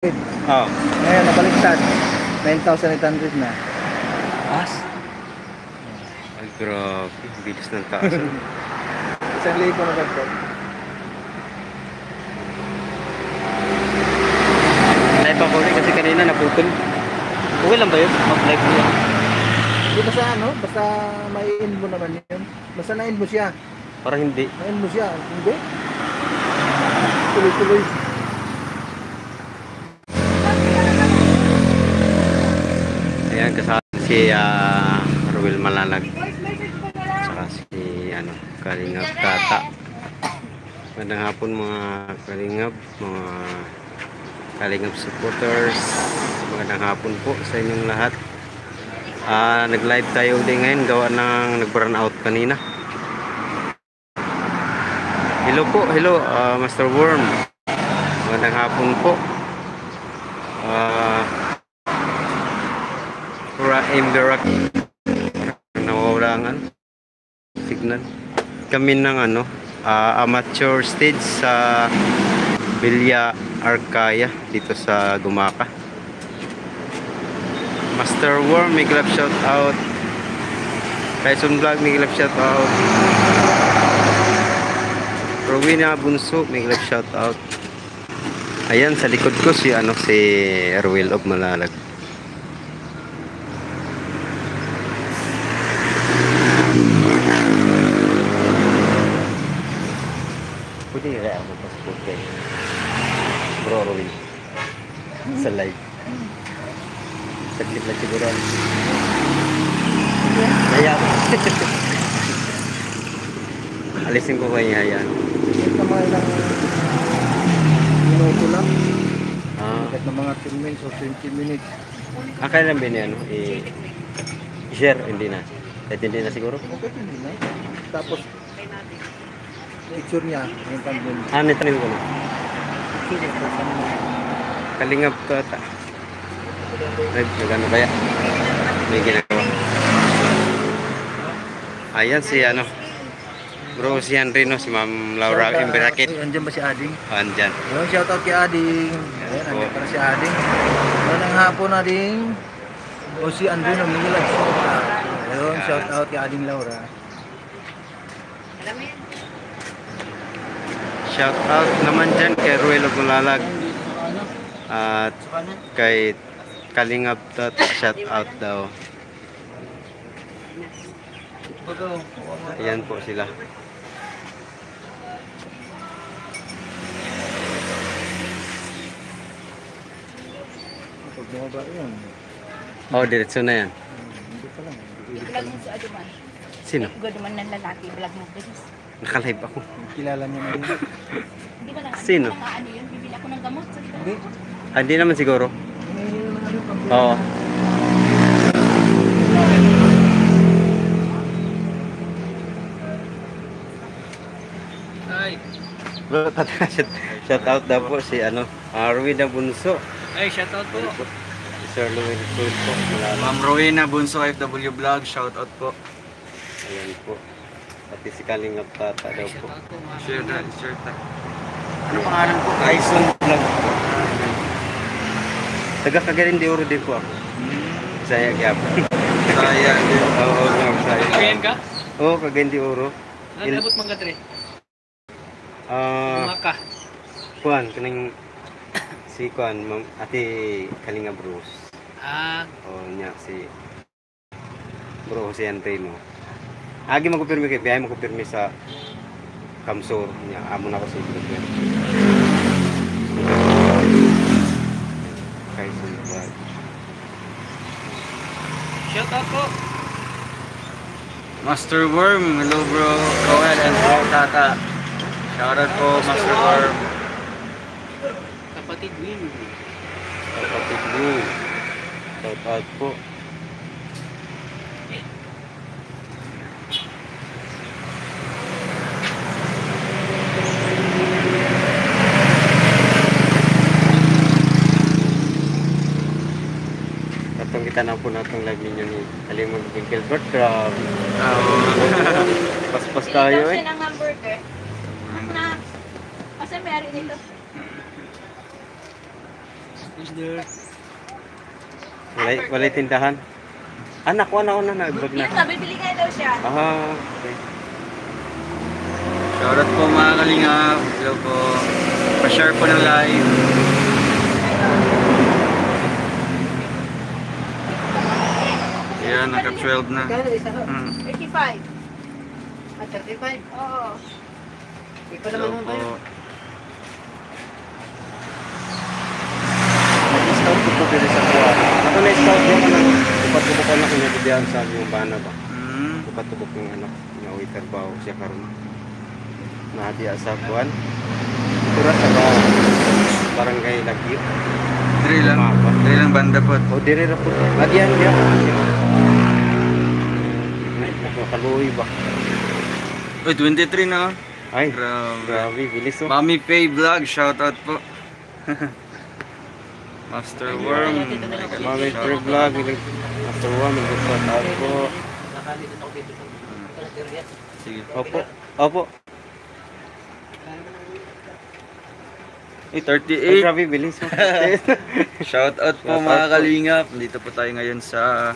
Oh. Ngayon, nabaliktad. 9,800 na. As? Ay, grabe. Bilis ng taas. Isang libo na dagdag. Live ako rin kasi kanina naputol. Okay lang ba yun? Mag-live mo yan. Hindi basta ano, basta may in mo naman yun. Basta na-in mo siya. Parang hindi. Na-in mo siya. Hindi. Tuloy-tuloy. Ayan, kasama si uh, Ruel Malalag. Saka si ano, Kalingap Tata. Magandang hapon mga Kalingap, mga Kalingap supporters. Magandang hapon po sa inyong lahat. Ah, nag-live tayo din ngayon gawa ng nag-burn out kanina. Hello po, hello ah, Master Worm. Magandang hapon po. Ah, Ra Imberak nawawala ang signal. Kami ng ano ah, amateur stage sa Villa Arcaya dito sa Gumaka Master Worm may glove shout out Tyson Vlog may glove shout out Rowena Bunso may glove shout out Ayan sa likod ko si ano si Erwil of Malalag Pwede nila ako passport kay Bro Robin sa live. Saglit lang siguro. Kaya Alisin ko kayo hayaan. Na mga ilang minuto lang. Ah, Kahit na mga 10 minutes or 20 minutes. ah kaya lang ba niya, ano? I- share hindi na. Kahit hindi na siguro. Okay, hindi na. Tapos, picture niya. Yung tandem. Ah, nitanim ko na. Picture niya. kasama mo. Kalingap to ata. Ay, nagano kaya? May ginagawa. Ayan si ano. Bro, si Henry no, si Ma'am Laura Shoutout. Imberakit. Uy, Andyan ba si Ading? Andyan. Yung shoutout kay Ading. Ayan, andyan Oh. pala si Ading. Magandang hapon Ading. O si Andrew na Milag. Ayun, Yan. shoutout kay Ading Laura. Shout out naman dyan kay Ruel Ogulalag. At kay Kalingap Tot, shout out daw. Ayan po sila. Oh, diretso na yan. Lang. I-vlog mo sa Aduman. Sino? Goduman ng lalaki, vlog mo bilis. Nakalive ako. Kilala niya na rin. Hindi ba lang Sino? Ano yun, bibili ako ng gamot sa Hindi. Ah, Hindi naman siguro. Na ano pag Oo. Bro, tata, shout, shout out daw po si ano, Arwin Bunso. Ay, shoutout po. Si Sir po. Malala. Ma'am Rowena Bunso FW Vlog, shoutout po. Ayan po. Pati si Kalingap Tata daw po. Share na, share ta. Ano pangalan po? Tyson Vlog po. Taga Cagayan de Oro din po ako. Saya gyap. Saya din. Oo, nga saya. Kagayan ka? Oo, Cagayan de Oro. Il- Nalabot mga tre. Ah, Maka. Kuan, kaning si Kuan, Ma'am Ate Kalinga Bruce. Ah, O niya si Bro si Henry no. Agi magpirmi kay biyahe magpirmi sa Kamsur niya. Amo na ko sa ibig ko. Kay Sulban. shoutout po. Master Worm, hello bro. Joel and bro Tata. Shoutout po, Master Worm. Kapatid Win. Kapatid mo. Shout out po. Katong kita na po natong live ninyo ni Kalimag Gilbert. Grabe. Paspas tayo eh. siya ng hamburger. Na, kasi meron nito. Walay, walay tindahan. Anak ko, anak ko na, nag-vlog na. Yan, sabi, bili nga daw siya. Ah, okay. Shoutout po mga kalingap. Hello po. Pa-share po ng live. Ayan, naka-12 na. Hmm. 85. Ah, 35. Oo. Ikaw Hello naman mo ba? Nag-scout ko po dito sa kuwan. Ako na-scout yung tupat-tubok ko na kinabidihan sa yung bana ba. Hmm. Tupat-tubok yung ano, yung waiter ba o siya karon. Nahati sa kuwan. Tura sa ba, barangay Lagyo. Dre lang. Dre lang banda po. O dire ra po. Lagyan niya. Ay, nakakaluoy ba? Uy, 23 na. oh. Ay, Grabe. grabe, bilis oh. Mami Faye Vlog, shoutout po. Master Worm. Mami Free Vlog, Master One, mag-shout out po. Sige. Opo, opo. Ay, 38. grabe, bilis oh. Shoutout po Shoutout mga po. kalingap. Dito po tayo ngayon sa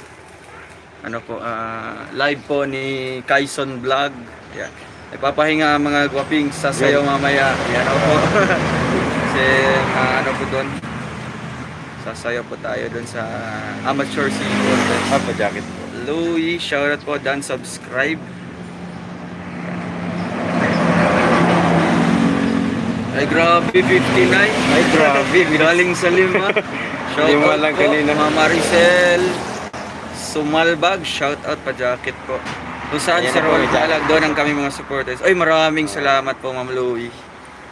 ano po, ah, live po ni Kaison Vlog. Yan. Nagpapahinga ang mga gwaping sa sayo mamaya. Yan po. Kasi ah, ano po doon. Sasayaw po tayo doon sa Amateur Sea Contest. Apa jacket po. Louie, shoutout po dan subscribe. Ay grabe 59. Ay, grabe. Galing sa lima. Lima Shoutout lang po, kanina. Mama Maricel. Sumalbag, shoutout pa jacket po. Kung saan Ayan may jacket. Talag, doon ang kami mga supporters. Ay maraming salamat po Ma'am Louie.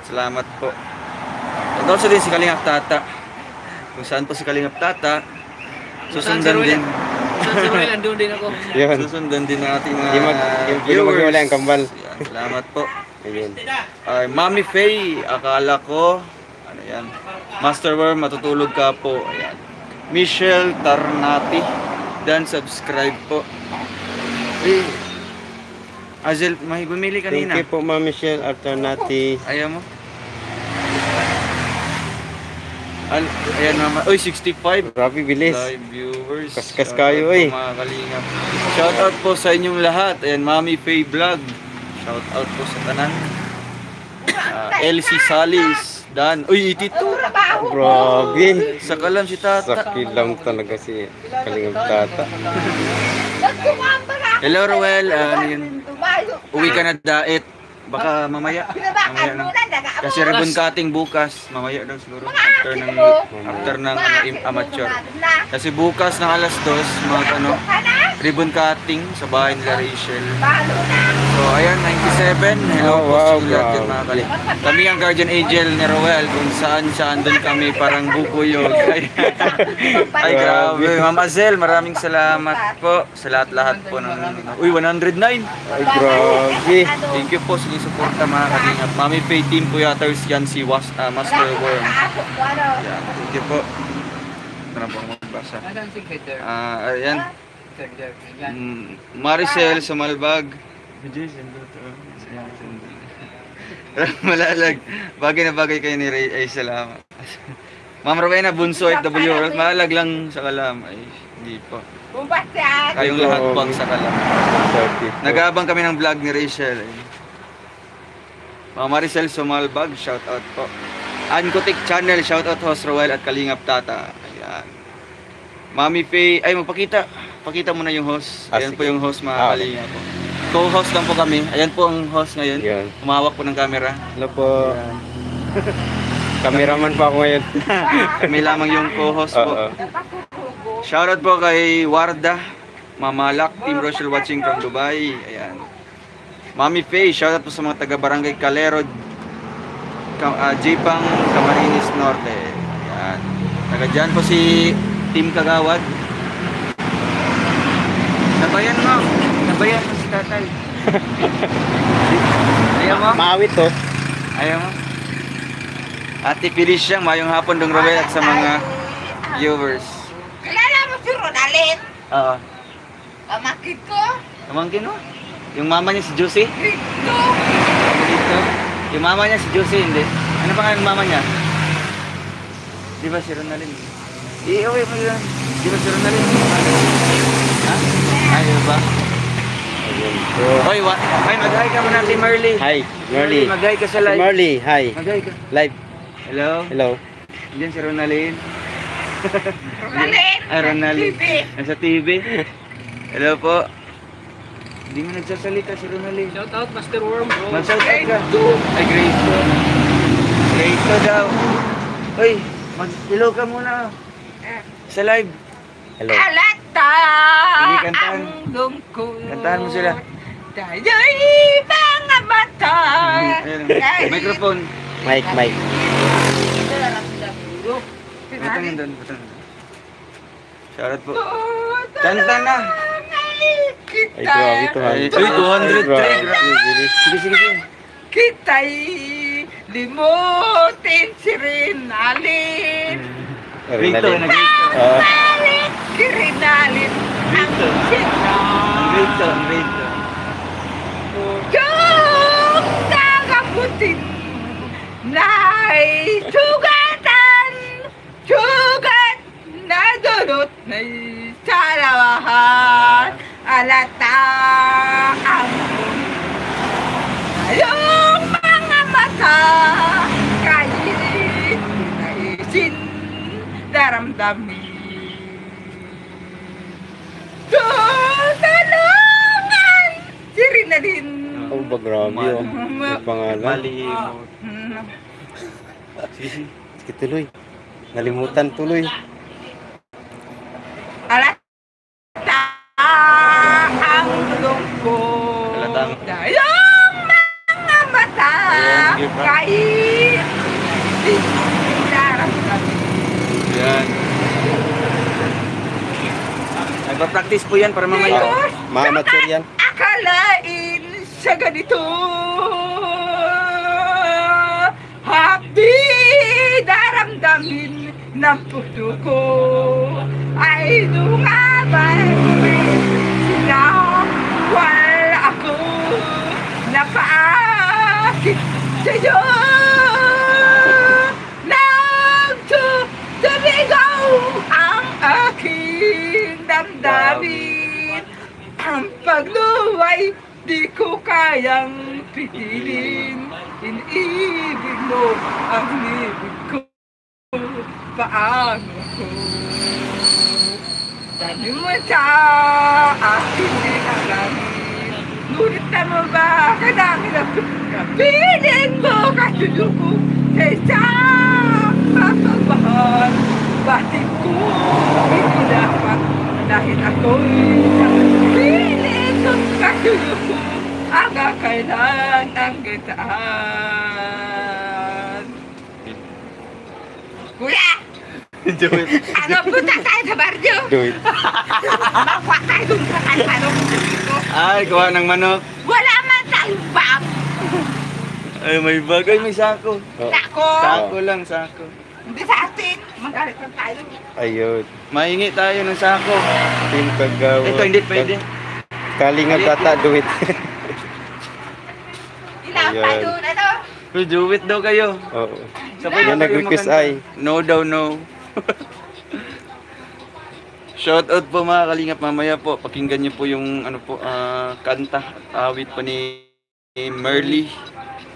Salamat po. And also din si Kalingap Tata. Kung saan po si Kalingap Tata, susundan din. Si? Andun din ako. Yun. Susundan din natin mga Di mag- di- di maghiwalay ang kambal. Yan, salamat po. Ayun. Ay, Mami Faye, akala ko, ano yan, Master Worm, matutulog ka po. Ayan. Michelle Tarnati, dan subscribe po. Eh, Azel, may bumili Thank kanina. you po, Ma'am Michelle Alternati. Ayaw mo? Al ayan naman. Uy, 65 Grabe, bilis. live viewers. Kaskas Shoutout kayo, eh. Mga kalingap. Shoutout po sa inyong lahat. Ayan, Mami Faye Vlog. Shoutout po sa tanan. Ah, Elsie Salis. Dan. Uy, itito. Grabe. Sa kalam si Tata. Sakilang talaga si Kalingap Tata. Hello, Roel. Ah, ano? Uwi ka na daet. Baka mamaya. Mamaya na. Kasi ribbon cutting bukas. Mamaya daw siguro. After ng, after ng ano, im- amateur. Kasi bukas ng alas 2, mag ano, ribbon cutting sa bahay nila Rachel. So ayan, 97. Hello Oh, po wow, sa lahat yan grabe. mga kali. Kami ang guardian angel ni Roel kung saan siya andun kami parang bukuyog. Ay, ay grabe. Ma'am Azel, maraming salamat po sa lahat-lahat po ng... Uy, 109! Ay, grabe. Thank you po sa inyong suporta mga kalingap. Mami Faye Team Puyaters yan si Was, ah, Master Worm. Yan, thank you po. Ito na po ang magbasa. Peter? Ah, ayan. Mm, Maricel Sumalbag. Malalag. Bagay na bagay kayo ni Ray. Ay, salamat. Ma'am Rowena Bunso, FW World. Malalag lang sa kalam. Ay, hindi po. Kayong lahat po ang sa kalam. Nag-aabang kami ng vlog ni Rachel. Eh. Mga Maricel Sumalbag, shout out po. Ankotik Channel, shout out host Roel at Kalingap Tata. Ayan. Mami Faye, ay magpakita. Pakita mo na yung host. Ah, Ayan po sige. yung host mga Ah. Kalingap po. Co-host lang po kami. Ayan po ang host ngayon. Yan. Umawak po ng camera. Hello po. Cameraman pa ako ngayon. Kami lamang yung co-host po. Oo. Shoutout po kay Warda, Mamalak, Team Rochelle watching from Dubai. Ayan. Mami Faye, shoutout po sa mga taga Barangay Calero, Jipang, Camarines Norte. Ayan. Taga dyan po si Team Kagawad. Nabayan mo. Nabayan mo si tatay. Ayaw mo? Maawit to. Ayaw mo? Ate Felicia, mayong hapon dong Roel at sa mga viewers. Kilala mo si Rodalit? Oo. Kamakit ko? Kamangkin mo? Yung mama niya si Josie? Dito. Dito. Yung mama niya si Josie, hindi. Ano pangalan ng mama niya? Di ba si Ronalyn? I-uwi mo yun. Di ba si Ronalyn? Ha? Ay, di ba? Hoy, wa Hoy, mag-hi ka muna kay Marley. Hi, Marley. Mag-hi ka sa live. Marley, hi. Mag-hi ka. Live. Hello? Hello. Diyan si Ronalyn. Ronalyn! Ay, Ronalyn. TV. Nasa TV. Hello po. Hindi mo nagsasalita si Ronalyn. Shout out Master Worm bro. Mag-shout out ka. Ay, Grace to. Grace to daw. Hoy, mag-hello ka muna. Sa live. Hello. Alata Sige, kantahan. ang lungkot. Kantahan mo sila. Tayo'y mga mata. Microphone. Mike, Mike. Patangin doon, patangin. Shoutout po. Kanta na. Ay, grabe to. Ay, uy, 200 Grabe, try. bilis. Sige, sige, sige. Kita'y limutin si Rinalin. Rito, Ronalyn. nag-rito. Ah, si Rinalin ang sila. Rito, rito. Yung nakabutin na'y sugatan, sugat na dulot na'y salawahan, alata ang yung mga mata kahit naisin daramdamin. Tutulungan si Rinalin. oh, ba grabe oh. May pangalan. Malimot. Hmm. Sige, sige. Sige, tuloy. Nalimutan tuloy. Alata ang lungkot. Alatang. Yung mga mata Ayan, sige pa. kahit di daramdamin. Yan. Nagpa-practice po yan para mamaya. Ah, Ma-amateur yan. akalain sa ganito. Happy daramdamin ng puso ko. Ay lumabay Sinawal ako. Napaakit sa'yo Nagtutubigaw ang pagluway di ko kayang pitilin. Iniibig mo ang ibig ko. Paano ko? Dami mo sa aking dinalamin Ngunit na mo ba? Kadangin ang kapiling mo Katuluko sa isang mapagmahal Bakit ko hindi dapat dahil ako'y piling kong katuluko Ang kailan ang gitaan Kuya! Do it. Ano punta tayo sa baryo? Do it. Makuha tayo dun sa kalparong ko. Ay, kuha ng manok. Wala man tayong bag. Ay, may bagay, may sako. Oh, Nako! Sako lang, sako. Hindi sa atin. Magalit lang tayo. ayun. Mahingi tayo ng sako. Team Kagawa. Ito, hindi pwede. Kalinga tata, do it. Ilang Ayan. Uy, do it daw kayo. Oo. Sabay Yan nag-request ay. No daw, no. Shout out po mga kalingap mamaya po. Pakinggan niyo po yung ano po ah, kanta at awit po ni ni Merly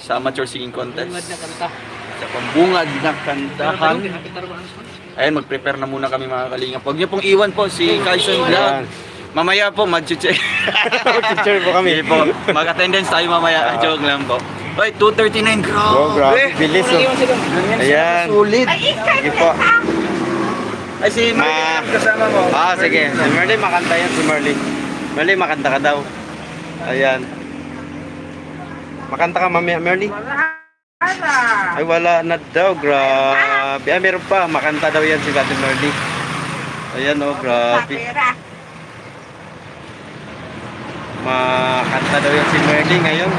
sa amateur singing contest. na kanta. Sa pambungad na kantahan. Ayan, mag-prepare na muna kami mga kalingap. Huwag niyo pong iwan po si Kaison. Vlog. Mamaya po, mag-check. Teacher po kami. Sige po, mag-attendance tayo mamaya. Ah. Joke lang po. Oy, 239, grabe. Oh, grabe. Bilis oh. Ayan. Sulit. Ay, Sige po. Ay, si Ma- Marley kasama mo. Ah, sige. Si Merly, makanta yan si Merly. Merly, makanta ka daw. Ayan. Makanta ka mamaya, Merly. Wala. Ay, wala na daw. Grabe. Ah, meron pa. Makanta daw yan si Ate Merly. Ayan, oh, grabe. Pera. Makanta daw yan si Merly ngayon.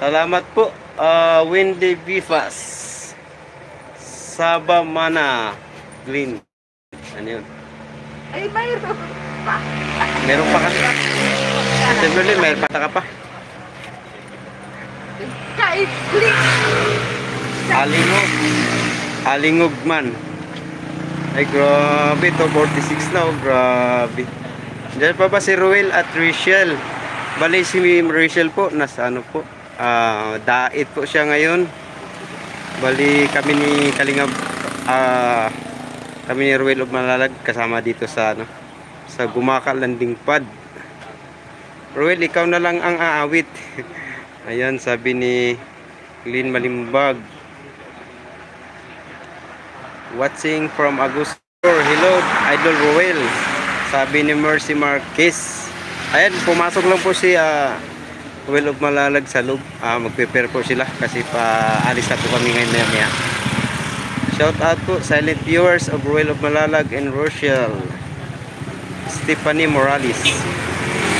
Salamat po. ah Wendy Vivas. Saba Mana. Green. Ano yun? Ay, mayroon pa. Meron pa kasi. Ate Merly, meron pa ka pa. Kahit click. Alingo. Alingog man. Ay, grabe to. 46 na, oh, grabe. Diyan pa ba si Ruel at Rachel? Bali si Rachel po, nasa ano po, ah, dait po siya ngayon. Bali kami ni Kalingab, ah, kami ni Ruel of Malalag kasama dito sa ano, sa Gumaka Landing Pad. Ruel, ikaw na lang ang aawit. Ayan, sabi ni Lynn Malimbag. Watching from Augusto. Hello, Idol Ruel. Sabi ni Mercy Marquez. Ayan, pumasok lang po si ah, Ruel of Malalag sa loob. Ah, magprepare po sila kasi pa alis na po kami ngayon maya maya. Shout out po silent viewers of Ruel of Malalag and Rochelle. Stephanie Morales.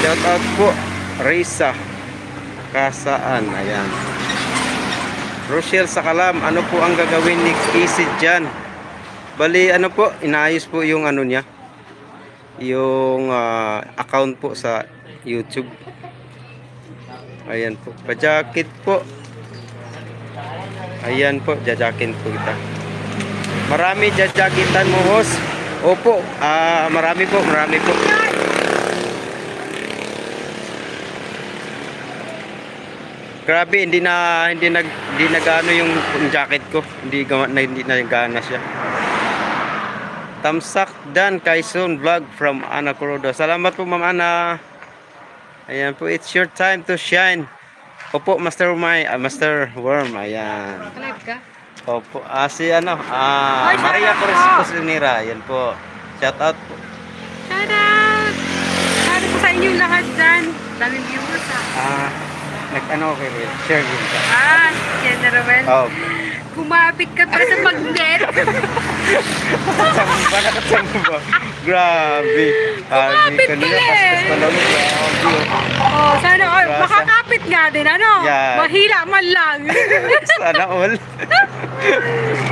Shout out po Risa Kasaan. Ayan. Rochelle Sakalam, ano po ang gagawin ni Casey dyan? Bali, ano po, inaayos po yung ano niya. Yung ah, account po sa YouTube. Ayan po. Pa-jacket po. Ayan po, jajakin po kita. Marami jajakitan mo, host. Opo, ah marami po, marami po. Grabe, hindi na hindi nag hindi nagano yung jacket ko. Hindi gawa na hindi nagana siya. Tamsak Dan Kaison vlog from Ana Corodo. Salamat po Ma'am Ana. Ayan po, it's your time to shine. Opo, Master Worm, ah, Master Worm, ayan. Live ka? Opo, ah, si ano, ah, shout Maria. Cosinera, ayan po. Shout out po. Shout out! Shout out po sa inyo lahat dyan. Daming viewers ha. Ah, nag-ano kay Will? Share yun. Ah, General. Oh, Kumapit ka pa sa magnet. saan ba? Nakasaan mo ba? Grabe. Ah, Kumapit kanina ka eh. Grabe. oh, sana all. Makakapit nga din, ano? Yan. Mahila man lang. Sana all.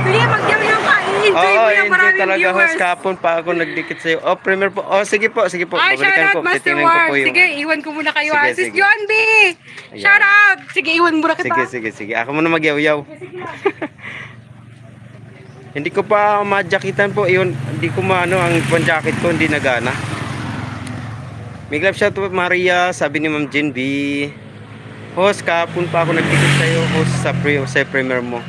Sige, mag-yaw ka. I-enjoy Oo, mo yung enjoy maraming talaga viewers. host kahapon pa ako nagdikit sa'yo. Oh, premier po. Oh, sige po, sige po. Ay, shout Babalikan out, ko. Master Titingnan ko War. po yung... Sige, iwan ko muna kayo. Sige, ah. Sis sige. John B. Shout out. Sige, iwan muna kita. Sige, sige, sige. Ako muna magyaw-yaw. Hindi ko pa madyakitan po. Yun, hindi ko maano ang jacket ko hindi nagana. May glove shout out Maria, sabi ni Ma'am Jen B. Host, kahapon pa ako nagtikit sa'yo, host sa, pre, sa premiere mo.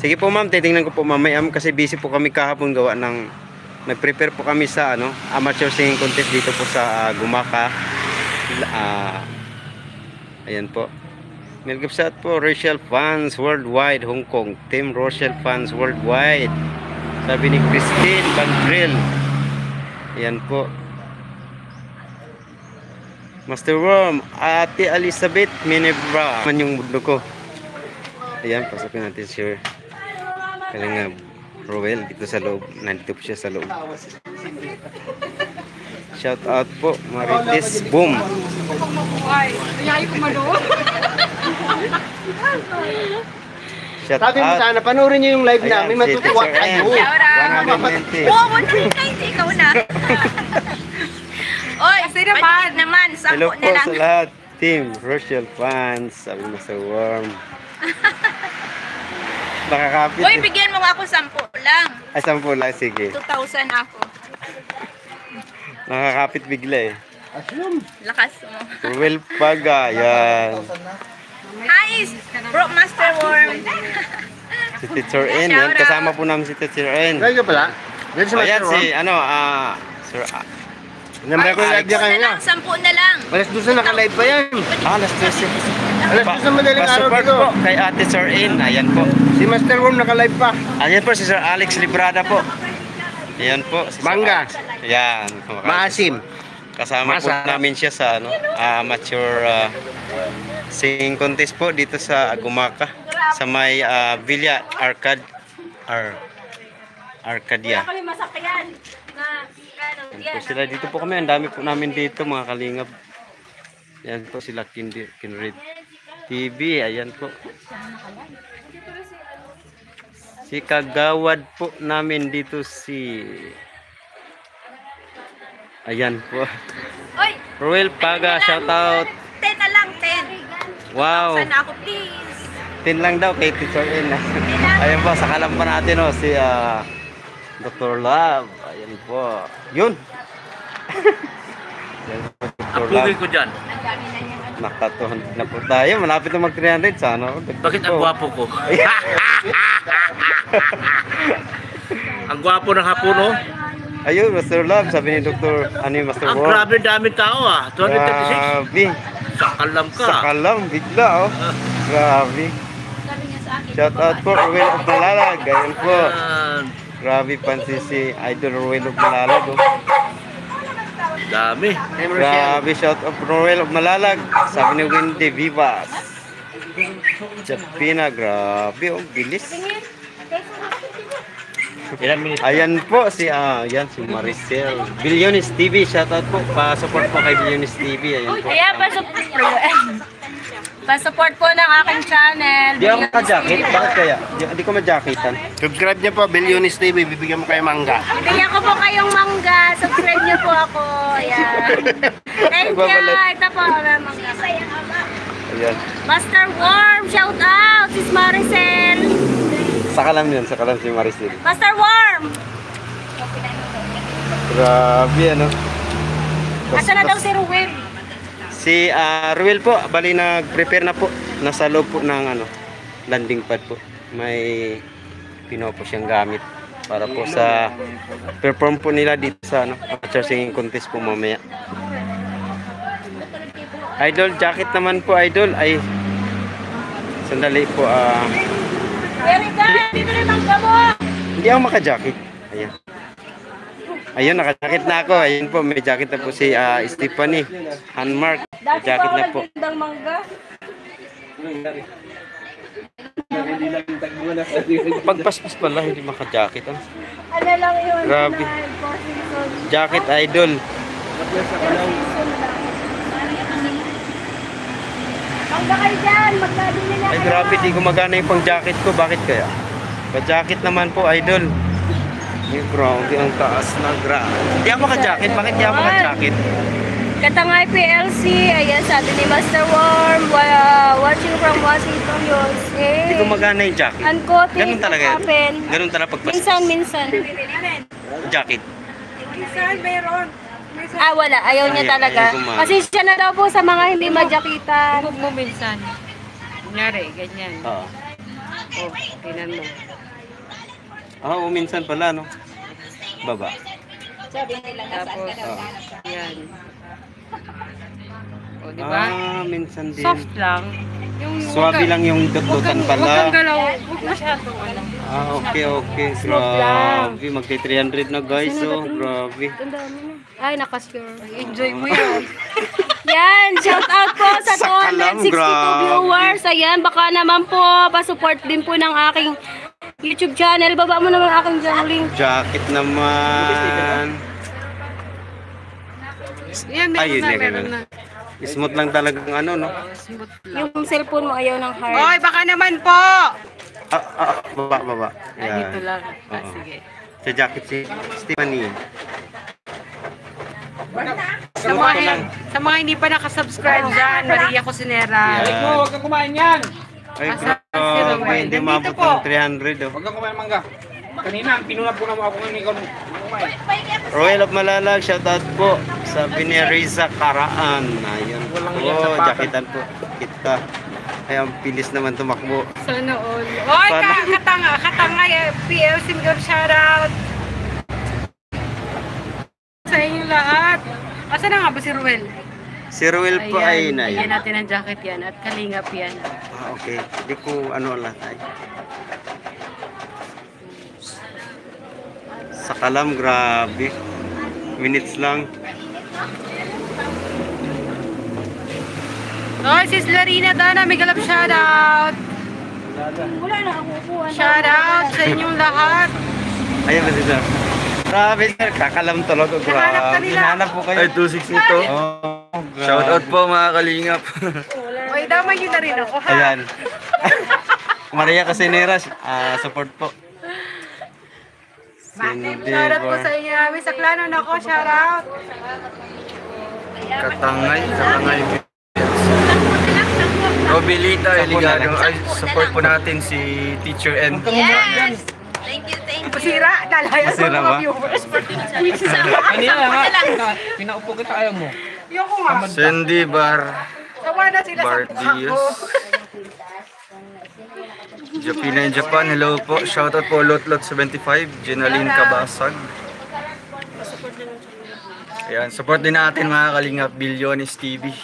Sige po ma'am, titingnan ko po mamaya kasi busy po kami kahapon gawa ng nag-prepare po kami sa ano, amateur singing contest dito po sa ah, Gumaka. Ah, ayan po. Milgapsat po, Rochelle fans worldwide, Hong Kong. Team Rochelle fans worldwide. Sabi ni Christine Bandril. Ayan po. Master Worm, Ate Elizabeth Minebra. Man yung mundo ko. Ayan, pasokin natin si Kalingab Roel dito sa loob. Nandito po siya sa loob. Shout out po, Marites Boom. Kapag mabuhay. Manood. Shout Sabi mo out. sana, panoorin niyo yung live Ayan, namin, si matutuwa Teacher kayo. N. Shout out. 190. Oo, 190, ikaw na. Oy, Kasi naman. naman, naman, Hello sampo po na lang. sa lahat. Team Rochelle fans. Sabi mo sa warm. Nakakapit. Uy, bigyan mo nga ako sampo lang. Ay, sampu lang. Sige. 2,000 ako. Nakakapit bigla eh. Lakas mo. Ruel Paga. Yan. Hi, Bro Master Worm. Si Teacher N. Yan. Kasama po namin si Teacher N. Ka pala? Diyan sa Ayan Master si, ano, ah, Sir, ah, Number ko yung live niya Sampo na kanina. lang, sampo na lang. Alas 12 naka-live pa yan. ah, last Tuesday. Alas 12 na madaling araw Pa-support dito. po kay Ate Sir N. Ayan po. Si Master Worm naka-live pa. Ayan po si Sir Alex Librada po. Ayan po. Si Sir Mangga. Alex. Ayan. Maasim. Kasama po Masarap. namin siya sa ano, ah, amateur ah, singing contest po dito sa Agumaka sa may ah, Villa Arcad Ar Arcadia. Na, ano, Yan po sila dito po kami. Ang dami po namin dito mga kalingap. Yan po sila Kindi Kinrid TV. Ayan po. Si Kagawad po namin dito si Ayan po. Oy, Ruel Paga, shout out. 10 na lang, 10. Wow. Sana ako, please. 10 lang daw kay Teacher N. Ayun po, sakalam pa natin oh, si ah, Dr. Love. Ayan po. Yun. Ayan po, Dr. Love. ko dyan. Naka 200 na po tayo. Malapit na mag 300. Sana ako. Bakit ang gwapo ko? ang gwapo ng hapon, oh. Ayun, Master Love. Sabi ni Dr. Ano yung Master Ang Wong. grabe daming tao, ah. 236. Grabe. Sakalam ka. Sakalam. Bigla oh. Grabe. Shout out po, Ruel of Malalag. Ayan po. Yan. Grabe pansin si Idol Ruel of Malalag. Oh. Dami. Grabe shout out Ruel of Malalag. Sabi ni Wendy Vivas. Japina, grabe. Oh, bilis. Ilan minutes? Ayan po si ah, yan si Maricel. Billionis TV, shout out po. Pa-support po kay Billionis TV. Ayan po. Kaya pa-support. pa-support po ng aking channel. Di ako ka-jacket. Bakit kaya? Di, di ko ma-jacketan. Subscribe niyo po, Billionis TV. Bibigyan mo kayo mangga. Bigyan ko po kayong mangga. Subscribe niyo po ako. Ayan. Thank you. Ito po, mga mangga. Ayan. Master Worm, shout out. Sis Maricel. Saka lang yun, saka lang si Maricel. Master Worm. Grabe ano. Asa na daw si Ruel? Si ah, Ruel po, bali nag-prepare na po. Nasa loob po ng ano, landing pad po. May pino po siyang gamit para po sa perform po nila dito sa ano, amateur singing contest po mamaya. Idol jacket naman po idol ay sandali po ah Very good. Dito na yung mangga mo. hindi ako maka-jacket. Ayan. Ayun, naka-jacket na ako. Ayun po, may jacket na po si ah, Stephanie Hanmark. May jacket na po. Gandang mangga. Pagpaspas pala, hindi maka-jacket. ah. Ano lang yun? Grabe. Jacket idol. Mangga kayo dyan. Magkabili na Ay kayo. grabe, di gumagana yung pang jacket ko. Bakit kaya? Pa-jacket naman po, idol. Ay, grabe, ang taas na grabe. Hindi ako maka-jacket. Bakit di ako maka-jacket? Katangay PLC, ayan sabi ni Master Worm, wa- watching from Washington, USA. Hindi gumagana yung jacket. Uncoated, Ganun talaga. happen. Ganun talaga pagpaspas. Minsan, minsan. Jacket. Ah, wala. Ayaw niya Ayaw- talaga. ayaw gumana. Kasi siya na daw po sa mga hindi madyakitan. Huwag mo minsan. Kunyari, ganyan. Oo. Oh, tinan mo. Ah, Oo, minsan pala, no? Baba. Tapos, Oo. yan. O, di ba? Ah, minsan din. Soft lang. Yung, Swabe lang yung Huwag dututan kang, huwag kang pala. galaw. Huwag masyadong ano. Ah, okay, okay. Grabe, magti 300 na guys, oh. Grabe. Ang dami na. Ay, nakasure. Enjoy mo yan. Yan, shout out po sa Sa kalam, 262 grabe. viewers. Ayan, baka naman po, pa-support din po ng aking YouTube channel. Baba mo naman ang aking dyan link. Jacket naman. Yan, meron Ayun, na, yan, meron na. Smooth lang talagang ano, no? Smooth lang. Yung cellphone mo ayaw ng hard. Oy, baka naman po! Ah, ah, baba, baba. Ay, dito Yan. lang. Ah, sige. Sa jacket si Stephanie. Sa mga, sa mga hindi pa nakasubscribe dyan, Maria Cusinera. Yan. Huwag kang kumain yan. Ay, grabe. Ruel? Hindi po. ng 300, oh. Huwag kang kumain mangga. Kanina, pinunap ko na mo ako ng ikaw nung kumain. Royal of Malalag, shoutout po sa Bineriza Karaan. Ayun po, jaketan po kita. Ay, ang pilis naman tumakbo. Sana all. Oy, Sana. ka, katanga, katanga, eh, PLC Miguel, shoutout. Sa inyo lahat. Asa na nga ba si Ruel? Si Ruel po ay na Bigyan natin ng jacket yan at kalingap yan. Ah, okay. Hindi ko ano lang ay. Sa kalam, grabe. Minutes lang. Oy, sis Larina Dana, may galap shoutout. Wala na ako. Shoutout sa inyong lahat. Ayun ba sir? Grabe sir, kakalam talaga. Grabe. nila. Hinahanap po kayo. Ay, 26 nito. Oh. Shout out po mga kalingap. Oy, damay yun na rin ako, ha? Ayan. Maria Casineras, ah, support po. Shoutout po sa inyo namin sa klanon ako, shoutout. Katangay, katangay. Robilita Eligado. Ay, support po natin si Teacher N. Yes! You, thank you. Masira, sa mga viewers. Kanina lang ha. Pinaupo kita ayaw mo. Yung nga, Sandy Bar sawa na sila sa mukha ko. Bardios. Japina in Japan, hello po. Shoutout po Lotlot75, Jenaline Kabasag. Ayan, support din natin mga kalingap, Bilyonis TV.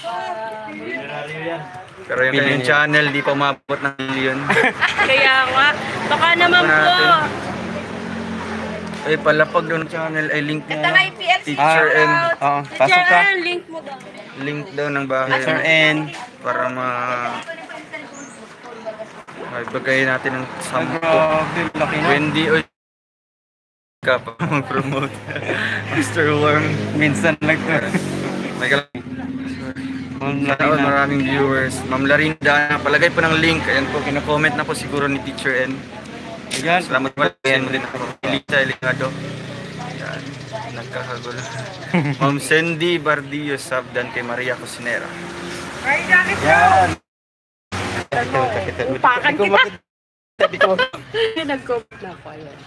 Pero yung kanyang channel, di pa umabot ng billion. Kaya nga, baka naman po. Ay, palapag doon ng channel, ay link mo. Tangay PLC. Teacher N. Oo, pasok ka. Link mo daw. Link daw ng bahay. Teacher N. Para ma... Maibagay natin ng sampo. Na. Wendy o ka pa mag-promote. Mr. Worm. Minsan lang to. May kal- Ang laki Shoutout, na. maraming viewers. Ma'am Larinda, palagay po ng link. Ayan po, kino-comment na po siguro ni Teacher N. Ayan. Salamat po. Ayan mo din ako. Elisa Eligado. Ayan. Nagkakagulo. Ma'am Sandy Bardillo, sabdan kay Maria Cosinera. Ay, jacket ko. Yan. Upakan kita. Di ko Nag-comment na ako. Ayan.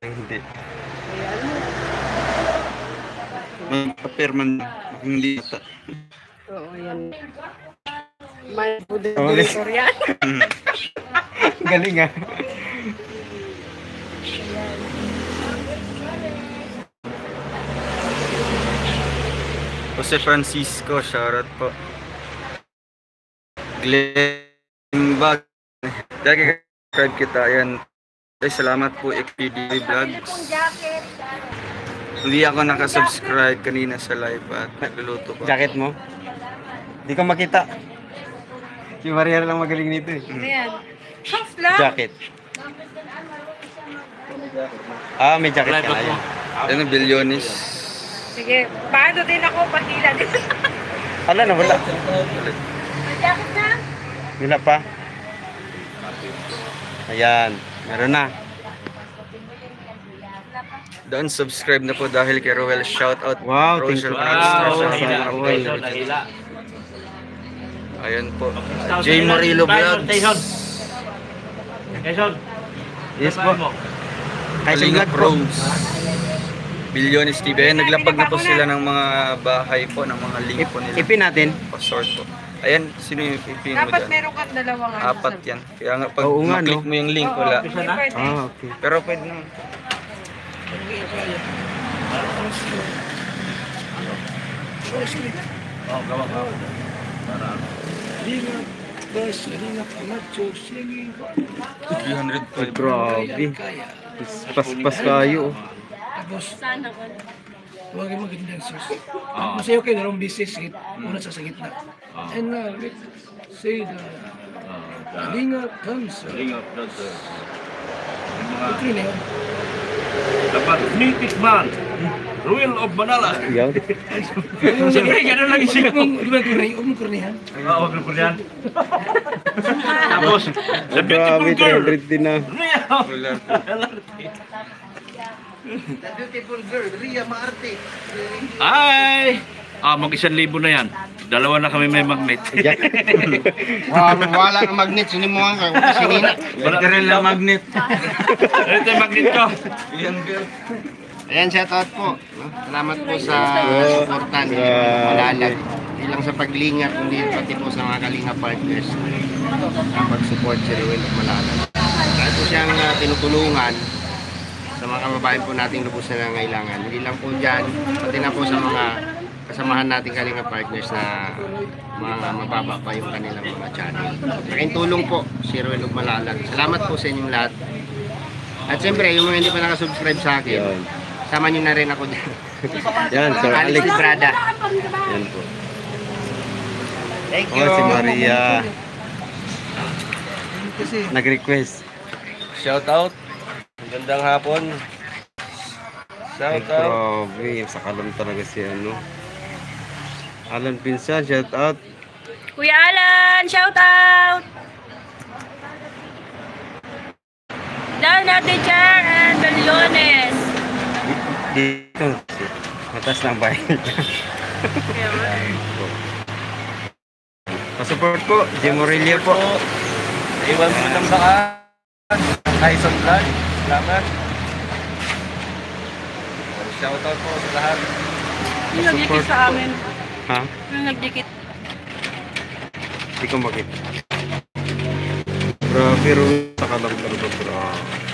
Hindi. May papirman. Hindi. Oo, ayan. May Buddha Oo, yan. Galing ah. Jose Francisco, shoutout po. Glenn Bag. Dahil subscribe kita, yan. Ay, salamat po, XPD Vlogs. Hindi ako nakasubscribe kanina sa live at nagluluto pa. Jacket mo? Di ko makita. Si Maria lang magaling nito eh. Ayan. Soft lang. Jacket. Ah, may jacket ka na yan. Yan ang bilyonis. Sige, paano din ako pahilag. Ala na, wala. Jacket na. Wala pa. Ayan, meron na. Doon subscribe na po dahil kay Roel shoutout. Wow, thank you. Wow, shoutout. hila. Ayan po. J. Morillo Vlogs. Yes po. Kay Kalingap Singlag po. Rose. Bilyonis TV. Ayan, naglapag na po sila ng mga bahay po, ng mga link po nila. Ipin natin. Pa-sort po. Ayan, sino yung ipin mo Dapat dyan? meron kang dalawang ano Apat yan. Kaya nga pag Oo nga, maklik no? mo yung link, wala. Hindi pwede. Ah, okay. Pero pwede naman. Ay, grabe. Paspas kayo. Sana ka. Huwag yung magandang sus. Tapos sa'yo kayo, dalawang business, hit, una sa sa gitna. And uh, say the Kalinga Cancer. Ring of Cancer. Yung mga Ito na yun. The Magnetic Man. Ruin of Manala. Yan. Sige, ganun lang isip mo. Di ba kurnihan? Huwag mong kurnihan. Oo, wag mo yan. Tapos, the Grabe, beautiful girl. 300 din na. Wala. The beautiful girl, Ria Maarte. Ay! Ah, mag isang libo na yan. Dalawa na kami may magnet. Wow, wala ng magnet. Sinimuhan ka. Sinina. Wala rin lang magnet. Ito yung magnet ko. Yan, girl. Ayan, shout out po. Salamat po sa supportan. Grabe. Malalag. Hindi lang sa paglinga, kundi pati po sa mga kalinga partners na pag-support si at Malalag. Dahil po siyang uh, tinutulungan sa mga kababayan po nating lubos na nangailangan. Hindi lang po dyan, pati na po sa mga kasamahan nating kalinga partners na mga mababa pa yung kanilang mga channel. Laking tulong po si at Malalag. Salamat po sa inyong lahat. At siyempre, yung mga hindi pa nakasubscribe sa akin. Sama nyo na rin ako dyan. Yan, Sir Alex. Brada. Yan po. Thank Oh, si Maria. Nag-request. Shoutout. Gandang hapon. Ay, Shoutout. grabe. Sa kalam talaga si ano. Alan Pinsan, shout out. Kuya Alan, shout out! Dana Teacher and Beliones. Dito. Matas ng bahay niya. support po. Jim Aurelia po. Iwan mo ng baka. Tyson Vlog. Salamat. Shoutout po sa lahat. Yung nagdikit sa amin. Ha? Yung nagdikit. Hindi ko makita. Grabe, Ruel. Saka lang talaga, bro.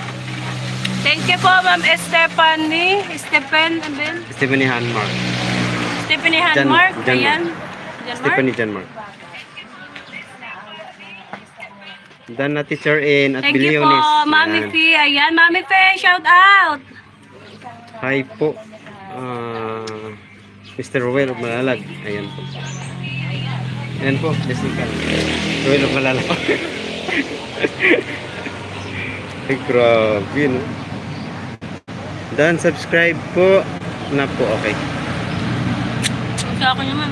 Thank you po, Ma'am Stephanie. Stephen, Abel. Stephanie Hanmark. Stephanie Jan- Hanmark. Janmark. Ayan. Janmark. Stephanie Janmark. Dan na teacher in at Thank you po. Mami. Fee. Ayan, Mami Fee, shout out. Hi po. Ah, Mr. Ruel of Malalag. Ayan po. Ayan po, Jessica. Ruel of Malalag. Ay, grabe, no? Dan, subscribe po. Na po, okay. Sa ako naman.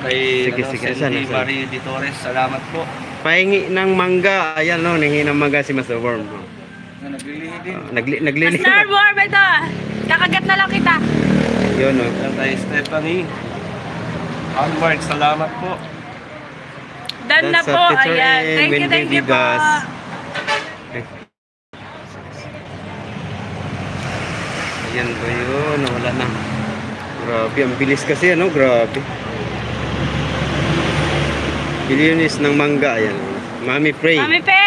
Kay Sige, ano, sige, sana. Marie Di Torres, salamat po. Pahingi ng mangga. Ayan, no? Nanghingi ng mangga si Master Worm. no? Ah, nagli naglili. Star War, ito. Kakagat na lang kita. Yun, no? Yung kay Stephanie. Onward, salamat po. Dan na po. Ayan. Thank you, thank you po. Ayan po yun. Nawala na. Grabe. Ang bilis kasi, ano? Grabe. Bilyonis ng mangga. Ayan. Mami Pray. Mami Pe.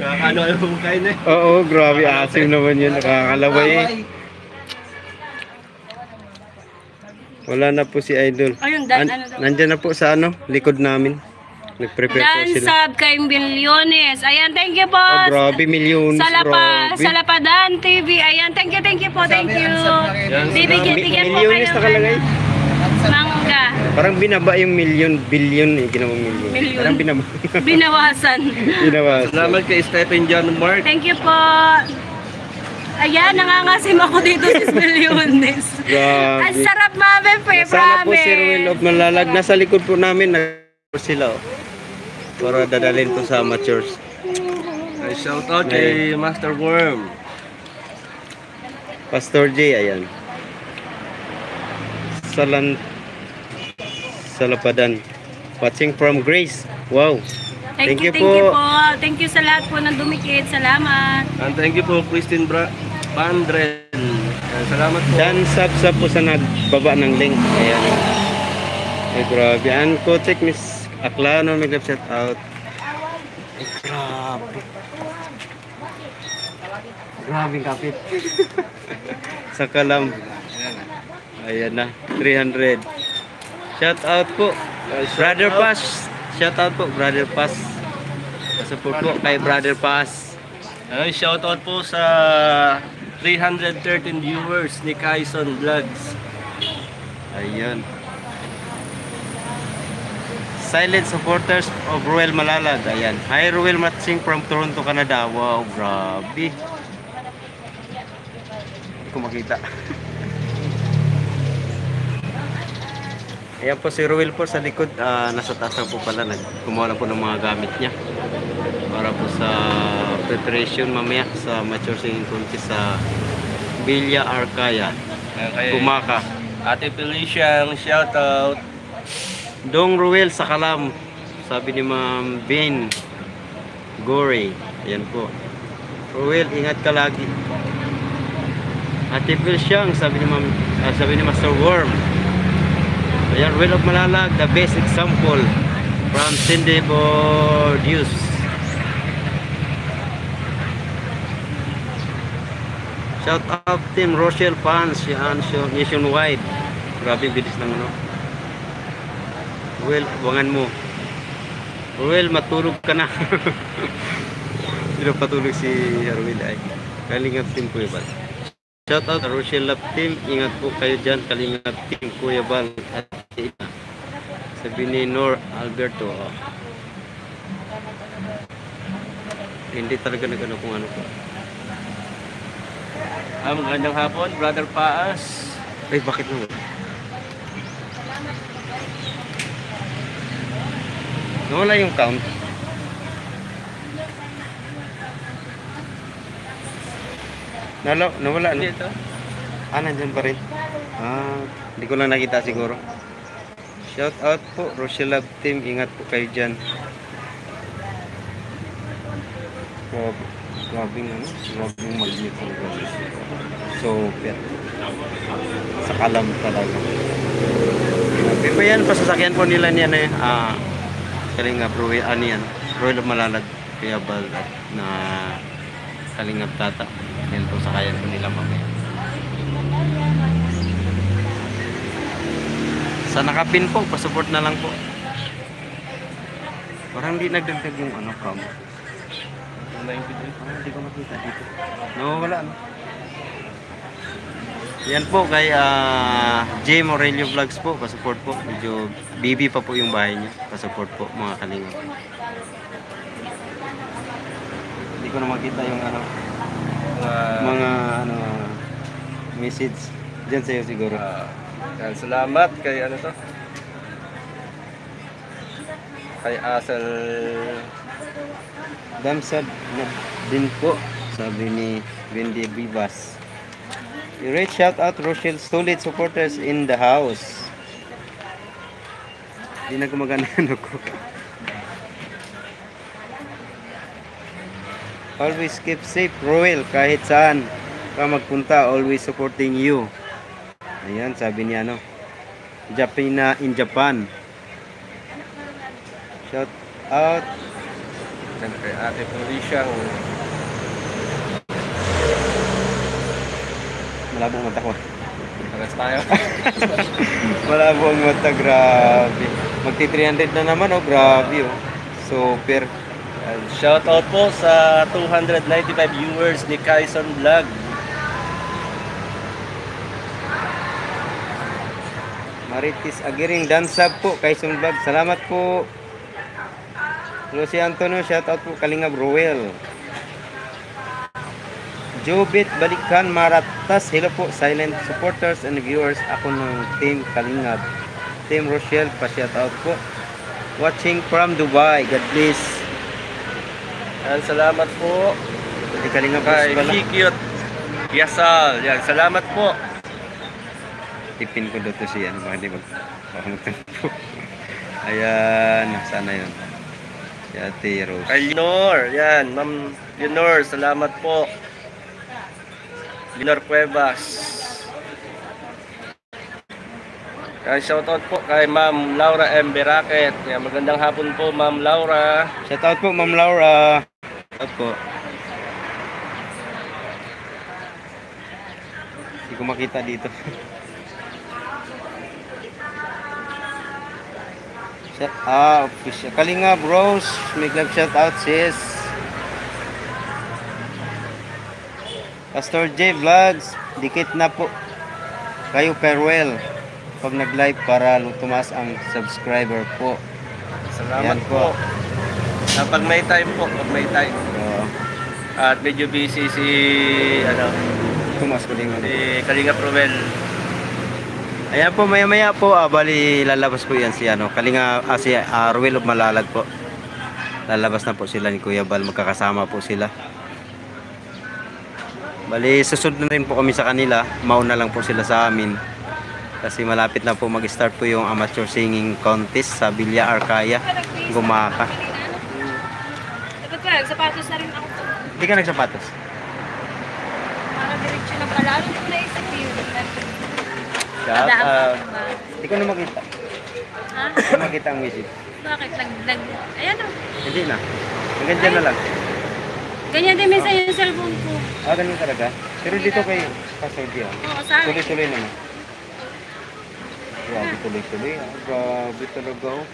ano ano po kayo na? Oo, grabe. Asim naman yun. Nakakalaway eh. Wala na po si Idol. Ayun, Dan, An- ano daw? nandyan na po sa ano, likod namin. Nag-prepare po Dan sila. sub kay Milyones. Ayan, thank you po. Oh, grabe, millions. Sa Lapa, grabe. sa Lapadan TV. Ayan, thank you, thank you po, thank you. Bibigyan, Mi- bigyan po milyones kayo nakalagay. ng mangga. Parang binaba yung million, billion eh, ginawang million. Million. Parang binaba. Binawasan. binaba. Salamat kay Stephen John Mark. Thank you po. Ayan, nangangasim ako dito sa Milyones. Ang Grabe. sarap, mami, pe, Sana po promise. si Ruel of Malalag. Nasa likod po namin. Nag sila oh. Para dadalhin po sa amateurs. Ay, shoutout kay Master Worm. Pastor J, ayan. Salan Salapadan. Watching from Grace. Wow. Thank, Thank you, you thank you po. po. Thank you sa lahat po ng dumikit. Salamat. And thank you po, Christine Bra Pandren. Ayan, Salamat po. Dan sab po sa nagbaba ng link. Ayan. Ay, grabe. An Kotek, Miss Aklano, may love shout out. Ay, grabe. Grabe kapit. sa kalam. Ayan na. 300. Shout out po. Brother Pass. Shout out po, Brother Pass. Support po kay Brother Pass. Ay, shoutout po sa 313 viewers ni Kaison Vlogs. Ayun. Silent supporters of Ruel Malalag. Ayan. Hi Ruel Matsing from Toronto, Canada. Wow, grabe. Hindi ko makita. Ayan po si Ruel po sa likod. Ah, nasa taas po pala. Kumuha lang po ng mga gamit niya. Para po sa preparation mamaya sa mature singing contest sa Villa Arcaya. Ayan, kay Kumaka. Ate Felician, shoutout. Dong Ruel sa Kalam. Sabi ni Ma'am Ben Gore. Ayan po. Ruel, ingat ka lagi. Ate Phil sabi ni Ma'am, ah, sabi ni Master Worm. Ayan, Ruel of Malalag, the best example from Cindy Bordeaux. Shout out Team Rochelle fans, yan, so- nationwide. Grabe, bilis ng ano. Ruel, abangan mo. Ruel, matulog ka na. Sino patulog si Ruel ay. Kalingap team Kuya Bal. Shout out Rochelle Love Team. Ingat po kayo dyan. Kalingap team Kuya Bal. At ina. Sabi ni Nor Alberto. oh. Hindi talaga nagano kung ano po. Ah, magandang hapon, Brother Paas. Ay, bakit naman? Nawala yung count. Nawala, nawala no? Dito. Ah, nandyan pa rin. Ah, hindi ko lang nakita siguro. Shout out po, Rochelle Love Team. Ingat po kayo dyan. Grabe. Grabing ano? Grabing magnet talaga. Super. Sa kalam talaga. Grabe pa yan. Pasasakyan po nila niyan eh. Ah, Kalingap Roy, ano yan? Royal Malalag. Kaya bal at na Kalingap Tata. Yan po sakayan po nila mamaya. Sa nakapin po, pasupport na lang po. Parang hindi nagdagdag yung ano, promo. Parang hindi ko makita dito. No, wala no. Yan po kay ah, J. Morelio Vlogs po, pasupport po. Medyo BB pa po yung bahay niya. Pasupport po mga kalingap. Hindi ko na makita yung ano, mga ano, message. Diyan sa'yo siguro. Yan, salamat kay ano to? Kay Asel Damsad na din po, sabi ni Wendy Vivas. Great shout out Rochelle solid supporters in the house. Hindi na gumagana ano. Always keep safe, Roel, kahit saan ka magpunta, always supporting you. Ayan, sabi niya ano. Japina in Japan. Shout out kay Ate Feliciang Malabo ang mata ko. Paras tayo. Malabo ang mata, grabe. Magti 300 na naman, oh, grabe, oh. Super. Yan, shout out po sa 295 viewers ni Kaison Vlog. Maritis Agiring Dansab po, kay Vlog. Salamat po. Lucy Antonio, shout out po, Kalingab Roel. Jobit Balikan Maratas, hello po, silent supporters and viewers. Ako ng Team Kalingab. Team Rochelle, pa-shout out po. Watching from Dubai, God bless. Yan, salamat po Di Kalingab kay. Kikyot Yasal. Yan, salamat po. Tipin ko dito si ano, baka hindi mag baka magtampo. Ayan, sana yun. Si Ate Rose. Kay Lenor, yan, Ma'am Lenor, salamat po. Lenor Cuevas. Kay shoutout po kay Ma'am Laura M. Beraket. Yan, magandang hapon po, Ma'am Laura. Shout out po, Ma'am Laura. Shout out po. Hindi ko makita dito. Ah, official. Kalinga Bros. Make love shout out sis. Pastor J Vlogs. Dikit na po. Kayo farewell. Pag nag-live para tumaas ang subscriber po. Salamat Yan po. po. Ah, pag may time po, pag may time. Oo. At medyo busy si, ano, tumaas ko din. si Kalinga Provel. Ayan po, maya-maya po, ah, bali lalabas po yan si ano, Kalinga, ah, si ah, Ruel of Malalag po. Lalabas na po sila ni Kuya Bal, magkakasama po sila. Bali, susunod na rin po kami sa kanila, mauna lang po sila sa amin. Kasi malapit na po mag-start po yung amateur singing contest sa Villa Arcaya, Gumaka. Dapat ko, nagsapatos na rin ako. Hindi ka nagsapatos? Para diretso na pala. Ano ko naisip yun? Shout out. Hindi ko na makita. Ha? Hindi makita ang message. Bakit? Nag, nag, ayan o. Hindi na. Hanggang dyan na lang. Ganyan din minsan yung cellphone ko. Ah, ganun talaga. Pero dito kay G, ah. Oo, sa akin. Tuloy-tuloy naman. Grabe tuloy-tuloy. ah. Grabe talaga. oh.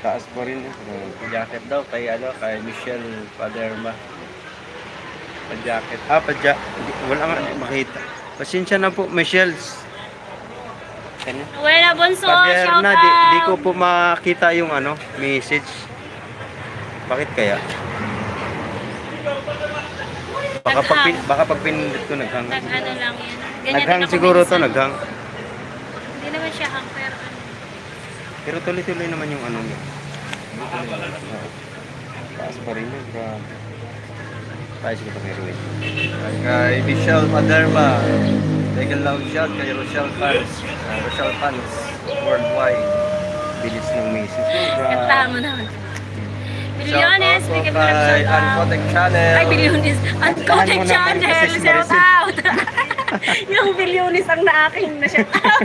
Taas pa rin. eh. Grabe. Jacket daw kay, ano, kay Michelle Paderma. Pa-jacket. Ah. Hindi, Wala nga makita. Pasensya na po, Michelle. Kanya. Wala, Bonso. Pader Shout out. di, di ko po makita yung ano, message. Bakit kaya? Baka pag, pin, baka pag pinindot ko naghang. Nag ano lang yan. Ganyan Naghang siguro to, naghang. Hindi naman siya hang, pero ano. Pero tuloy-tuloy naman yung ano niya. Taas pa rin yun. Grabe. Tayo sige pa kay Ruel. Kay Michelle Paderma. Take a loud shout kay Rochelle fans. Uh, Rochelle fans worldwide. Bilis ng misis. Kantahan mo naman. Bilyones, bigyan mo ng shout out. Channel. Ay, Bilyones. Naman channel. Shout out. yung Bilyones ang na aking na shout out.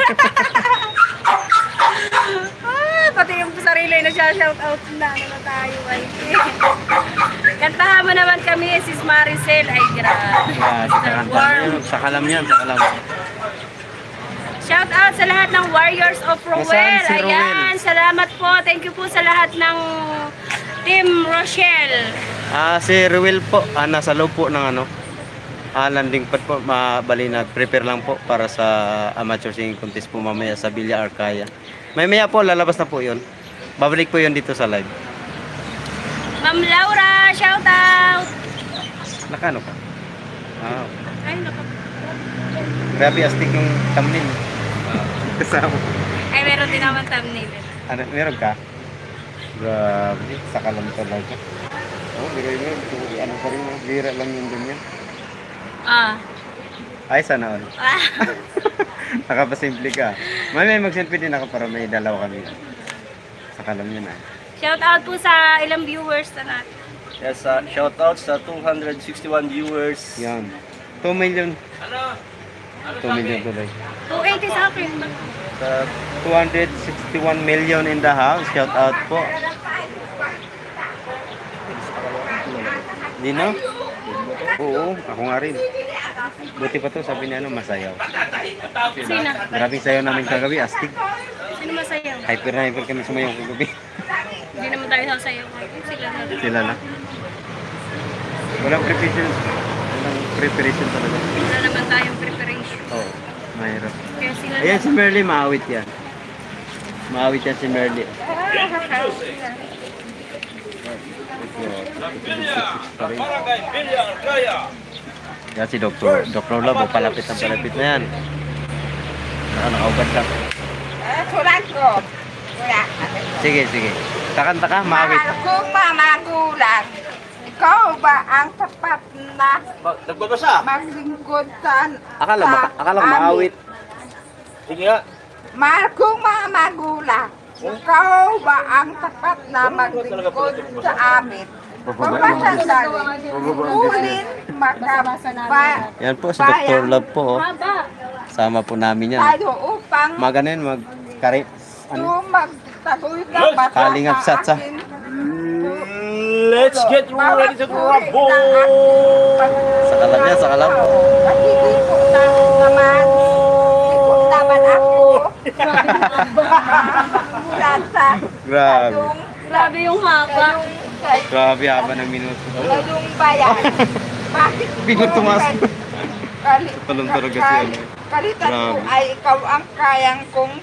ah, pati yung sarili na siya shout out na ano na tayo. Ay, Kantahan mo naman kami, sis Maricel. Ay, grabe. Yeah, sa. Warm. Sa kalam yan, sa kalam. Shout out sa lahat ng Warriors of Rowell. Si Rowell? Ayan, salamat po. Thank you po sa lahat ng Team Rochelle. Ah, si Ruel po, ah, nasa loob po ng ano, ah, landing pad po, mabali nag-prepare lang po para sa amateur singing contest po mamaya sa Villa Arcaya. Mamaya po, lalabas na po yun. Babalik po yun dito sa live. Ma'am Laura, shout out. Nakano ka? Ah, Ay, naka... grabe astig yung thumbnail. Kasama. Ay, meron din naman thumbnail. Ano, meron ka? Grabe, sa kalam talaga. Oh, bigay mo, ano pa rin, bira lang yung ganyan. Ah. Ay, sana all. Ah. Nakapasimple ka. May may mag-selfie din ako para may dalaw kami. Sa kalam yun ah. shout out po sa ilang viewers na natin. Yes, uh, shout out sa 261 viewers. Yan. 2 million. 2 million tuloy. 280 sa akin. Sa 261 million in the house. Shout out po. Di na? Oo, ako nga rin. Buti pa to, sabi niya ano, masayaw. Sino? Maraming sayaw namin kagabi, astig. Sino masayaw? Hyper na hyper kami sumayaw kagabi. Hindi naman tayo sasayaw. Sila na. Sila na. Walang preparation. Preparation talaga. Wala naman tayong preparation. Oo, mahirap. Kaya sila Ayan si Merly, maawit yan. Maawit yan si Merly. Yan si Dr. Dr. Oh, palapit na palapit na yan. Naka, nakaugad ka. Sulat ko. Sige, sige. Kakanta ka, maawit. Mahal kong mga gulang. Ikaw ba ang tapat na Nagbabasa. maglingkod sa Akala, sa maka, akala ko amin? maawit. Sige nga. Mahal kong mga magulang. Ikaw ba ang tapat na maglingkod sa amin? Papasandali. Ulin makaba Yan po, si Dr. Love po. Oh. Sama po namin yan. tayo upang Mag ano yun, mag ano? magtagoy ka ba sa Kalingap satsa. akin? Let's get ready to rumble! Sa kalam yan, sa kalam. Kasi di ko na naman. Naman ako. Sa Grabe. Grabe yung haba. Grabe haba ng minuto. kayong bayan. Bakit Bigot tumas. Kali, Palong talaga si ano. Kalitan ko Grabe. ay ikaw ang kayang kong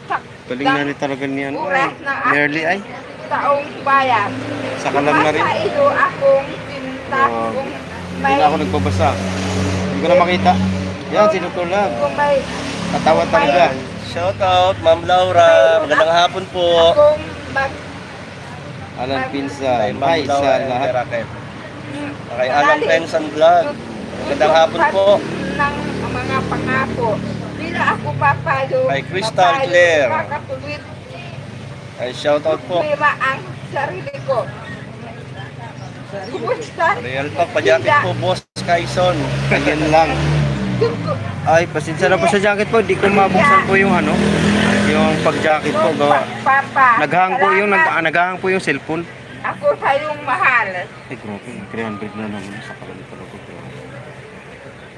Galing na talaga ni ano. Ay, Merly ay. Taong bayan. Sa kalam na rin. Sa iyo akong pinta Grabe. kung Hindi may na ako nagbabasa. Hindi ko na makita. Yan, si Dr. Love. kung may Katawa talaga. Shout out, Ma'am Laura. Magandang hapon po. akong mag Alan Pinsa. Kay Ma'am Hi sa lahat. Kay Alan Pensan Vlog. Magandang hapon po. ng mga pangako. Bila ako papayo. Kay Crystal Claire. Kakatuwid Ay, shout out po. pera ang sarili ko. Kumusta? Real Talk, pajakit po, Boss Kaison. Ayun lang. Ay, pasensya na po sa jacket po. Di ko mabuksan po yung ano. Yung pag-jacket po. Gawa. Papa. Naghahang po yung, nag, ah, naghahang po yung cellphone. Ako tayong mahal. Ay, grabe. 300 na naman sa kalam talaga.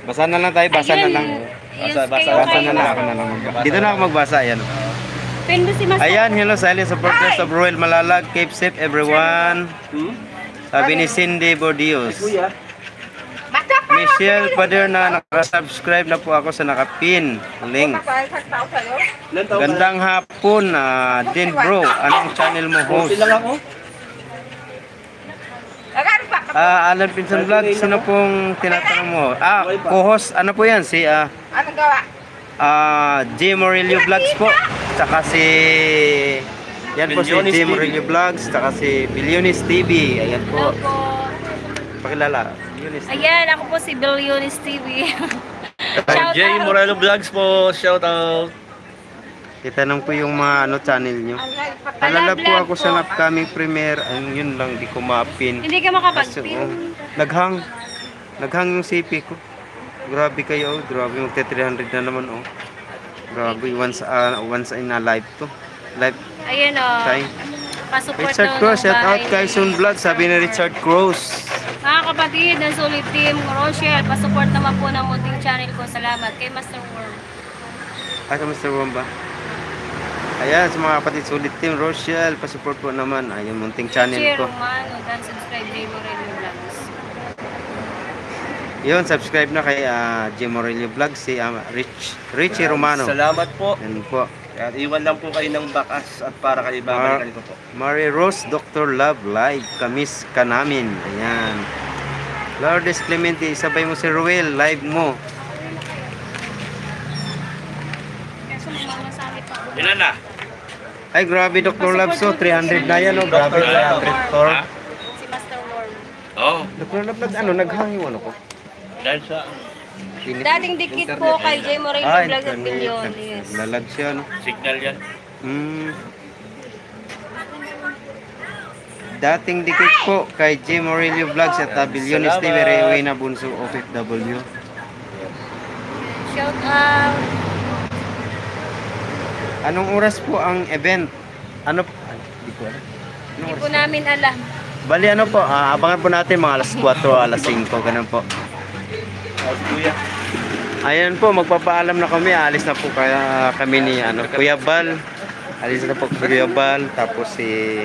Basa na lang tayo. Basa na lang. Basa- basa- Basa na lang. Ako na lang magbasa. Dito na ako magbasa. Ayan. Pendo si Master. Ayan, hello silent supporters of Royal Malalag. Keep safe everyone. Sabi ni Cindy Bordios. Michelle Paderna, nakasubscribe na po ako sa nakapin link. Sa. Gandang hapon, ah, din bro. Anong channel mo host? Agar pa. Ah, Alan Pinsan Vlog, sino pong tinatanong mo? Ah, co-host, ano po yan? Si ah, Anong gawa? Ah, Jim Aurelio Vlogs po. Tsaka si... Yan po si Bilyonis Jim. Aurelio Vlogs. Tsaka si Billionis TV. Ayan po. Pakilala. Billionis. Ayan, ako po si Billionis TV. Shout Jay out. Morelo Vlogs po. Shout out. Itanong ko yung mga ano channel nyo. Alala po ako sa upcoming premiere. Ayun, yun lang, di ko ma-pin. Hindi ka makapag-pin. oh, naghang. Naghang yung CP ko. Grabe kayo, oh. Grabe yung 300 na naman, oh. Grabe, once, uh, once in a live to. Live Ayun o. time. Pasupport Richard Cross, shout out kay Soon Vlog, sabi ni Richard Cross. Mga kapatid ng Solid Team, Rochelle, pasupport naman po ng munting channel ko. Salamat kay Master Worm. Ay, sa Mr. Wamba. Ayan, sa mga kapatid, sulit team, Rochelle, pasupport po naman. Ayun, munting channel Share, ko. Romano, dan subscribe J. Moreno. Yun, subscribe na kay uh, Jim Aurelio Vlog, si ah, Rich, Richie Romano. Salamat po. Yan po. At iwan lang po kayo ng bakas at para kayo babalikan ko po. Mary Rose, Dr. Love, live, kamis ka namin. Ayan. Lourdes Clemente, sabay mo si Ruel, live mo. Ilan na? Ay, grabe, Dr. Love, so 300 na yan, oh. Grabe, 300 Thor. Si Master Worm. Oo. Dr. Love, nag, ano, naghangin ano ko. Dahil sa... Dating dikit po kay J. Moreno Ay, Vlogs at. Bilyon. Yes. Lalag siya, no? Signal yan. Hmm. Dating dikit po kay Jim Aurelio Vlogs at Abiliones TV Reway na Bunso OFW. Shout out. Anong oras po ang event? Ano po? Ay, Di ko alam. Hindi po namin alam. Bali ano po, ah, abangan po natin mga alas 4, alas 5, ganun po. Ayan po, magpapaalam na kami, alis na po kaya kami ni ano, Kuya Bal. Alis na po Kuya Bal, tapos si